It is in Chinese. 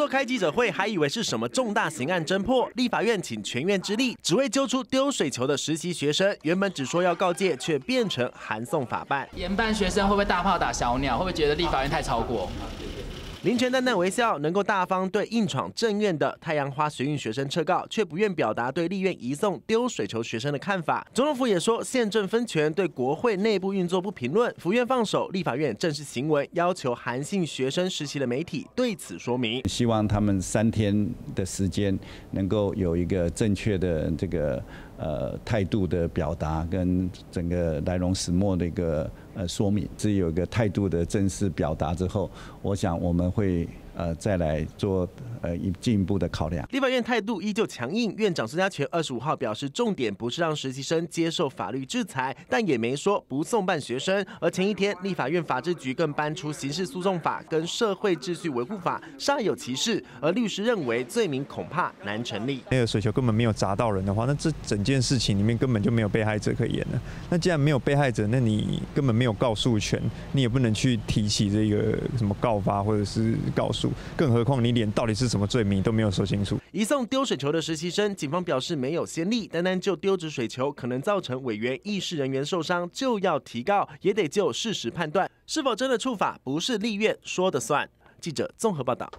做开记者会，还以为是什么重大刑案侦破，立法院请全院之力，只为揪出丢水球的实习学生。原本只说要告诫，却变成函送法办。研办学生会不会大炮打小鸟？会不会觉得立法院太超过？林权淡淡微笑，能够大方对硬闯正院的太阳花学运学生撤告，却不愿表达对立院移送丢水球学生的看法。总统府也说，宪政分权，对国会内部运作不评论。府院放手，立法院正式行文，要求韩信学生实习的媒体对此说明。希望他们三天的时间能够有一个正确的这个呃态度的表达，跟整个来龙始末的一个。呃，说明只有一个态度的正式表达之后，我想我们会。呃，再来做呃一进一步的考量。立法院态度依旧强硬，院长孙家全二十五号表示，重点不是让实习生接受法律制裁，但也没说不送办学生。而前一天，立法院法制局更搬出刑事诉讼法跟社会秩序维护法，煞有其事。而律师认为罪名恐怕难成立。那个水球根本没有砸到人的话，那这整件事情里面根本就没有被害者可言了。那既然没有被害者，那你根本没有告诉权，你也不能去提起这个什么告发或者是告诉。更何况你连到底是什么罪名都没有说清楚。移送丢水球的实习生，警方表示没有先例，单单就丢掷水球可能造成委员议事人员受伤，就要提告，也得就事实判断是否真的触法，不是立院说的算。记者综合报道。